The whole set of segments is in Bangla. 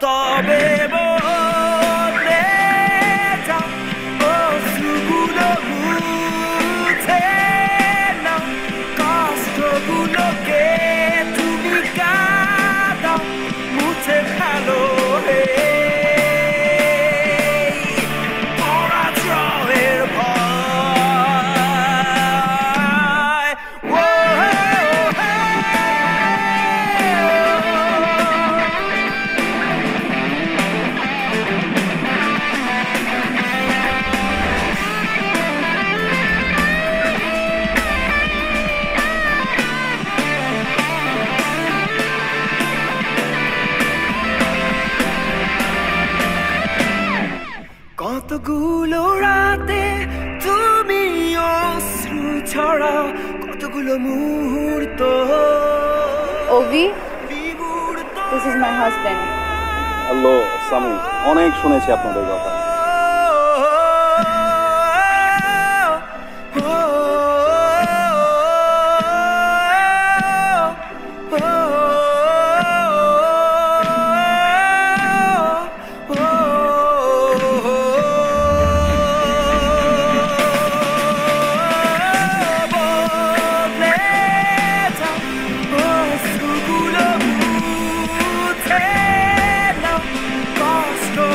大白猫。কতগুলো রাতে তুমি অশ্রু ছড়াও কতগুলো মুহূর্ত। Obi this is my husband. Hello Sami অনেক শুনেছি আপনাদের কথা।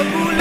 boule